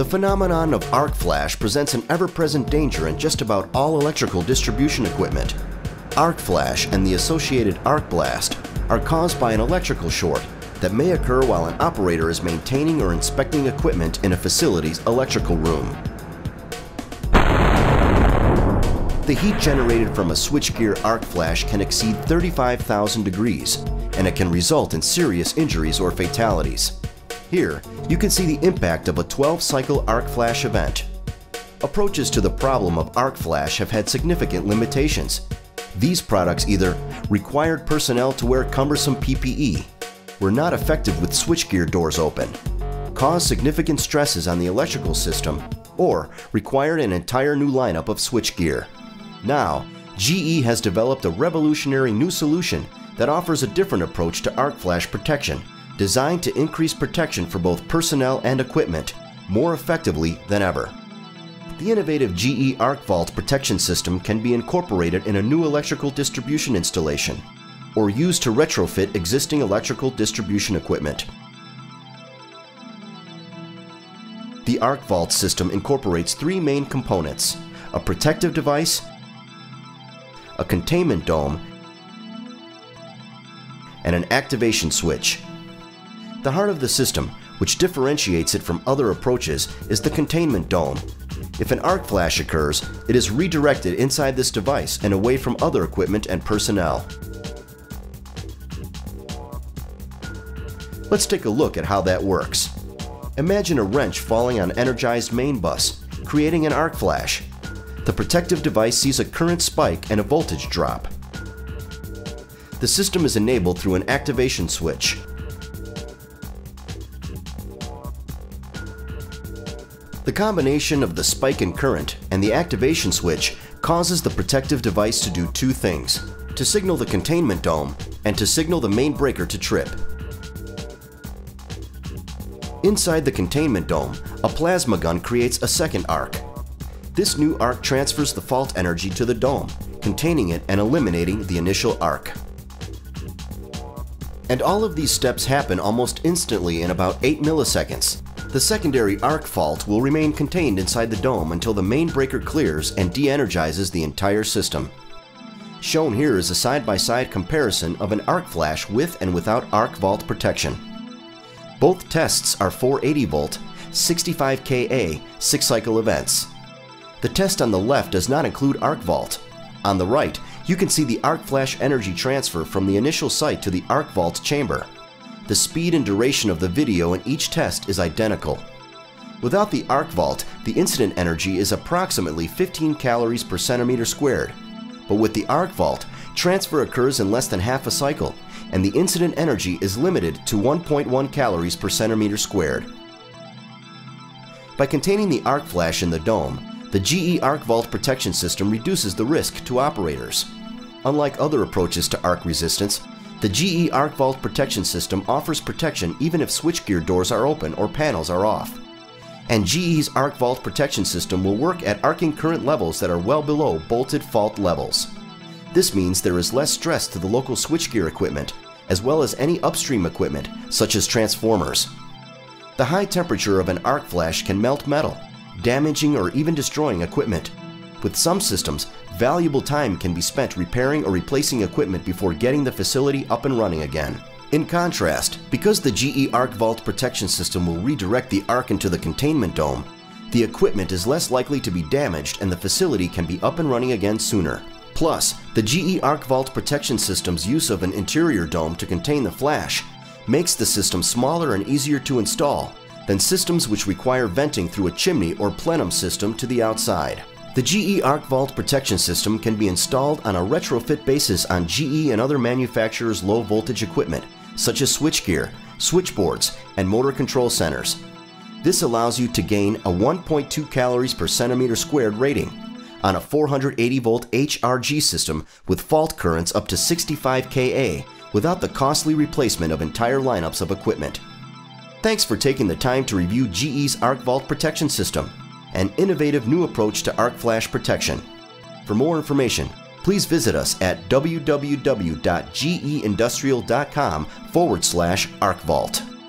The phenomenon of arc flash presents an ever-present danger in just about all electrical distribution equipment. Arc flash and the associated arc blast are caused by an electrical short that may occur while an operator is maintaining or inspecting equipment in a facility's electrical room. The heat generated from a switchgear arc flash can exceed 35,000 degrees, and it can result in serious injuries or fatalities. Here, you can see the impact of a 12-cycle arc flash event. Approaches to the problem of arc flash have had significant limitations. These products either required personnel to wear cumbersome PPE, were not effective with switchgear doors open, caused significant stresses on the electrical system, or required an entire new lineup of switchgear. Now, GE has developed a revolutionary new solution that offers a different approach to arc flash protection, designed to increase protection for both personnel and equipment more effectively than ever. The innovative GE Arc Vault protection system can be incorporated in a new electrical distribution installation or used to retrofit existing electrical distribution equipment. The Arc Vault system incorporates three main components, a protective device, a containment dome, and an activation switch. The heart of the system, which differentiates it from other approaches, is the containment dome. If an arc flash occurs, it is redirected inside this device and away from other equipment and personnel. Let's take a look at how that works. Imagine a wrench falling on energized main bus, creating an arc flash the protective device sees a current spike and a voltage drop. The system is enabled through an activation switch. The combination of the spike in current and the activation switch causes the protective device to do two things, to signal the containment dome and to signal the main breaker to trip. Inside the containment dome, a plasma gun creates a second arc, this new arc transfers the fault energy to the dome, containing it and eliminating the initial arc. And all of these steps happen almost instantly in about 8 milliseconds. The secondary arc fault will remain contained inside the dome until the main breaker clears and de-energizes the entire system. Shown here is a side-by-side -side comparison of an arc flash with and without arc vault protection. Both tests are 480 volt, 65 kA, 6 cycle events. The test on the left does not include arc vault. On the right, you can see the arc flash energy transfer from the initial site to the arc vault chamber. The speed and duration of the video in each test is identical. Without the arc vault, the incident energy is approximately 15 calories per centimeter squared. But with the arc vault, transfer occurs in less than half a cycle, and the incident energy is limited to 1.1 calories per centimeter squared. By containing the arc flash in the dome, the GE Arc Vault protection system reduces the risk to operators. Unlike other approaches to arc resistance, the GE Arc Vault protection system offers protection even if switchgear doors are open or panels are off. And GE's Arc Vault protection system will work at arcing current levels that are well below bolted fault levels. This means there is less stress to the local switchgear equipment, as well as any upstream equipment, such as transformers. The high temperature of an arc flash can melt metal, damaging or even destroying equipment. With some systems, valuable time can be spent repairing or replacing equipment before getting the facility up and running again. In contrast, because the GE Arc Vault protection system will redirect the arc into the containment dome, the equipment is less likely to be damaged and the facility can be up and running again sooner. Plus, the GE Arc Vault protection system's use of an interior dome to contain the flash makes the system smaller and easier to install than systems which require venting through a chimney or plenum system to the outside. The GE Arc Vault protection system can be installed on a retrofit basis on GE and other manufacturers' low voltage equipment, such as switchgear, switchboards, and motor control centers. This allows you to gain a 1.2 calories per centimeter squared rating on a 480 volt HRG system with fault currents up to 65 kA without the costly replacement of entire lineups of equipment. Thanks for taking the time to review GE's Arc Vault Protection System, an innovative new approach to arc flash protection. For more information, please visit us at www.geindustrial.com forward slash arcvault.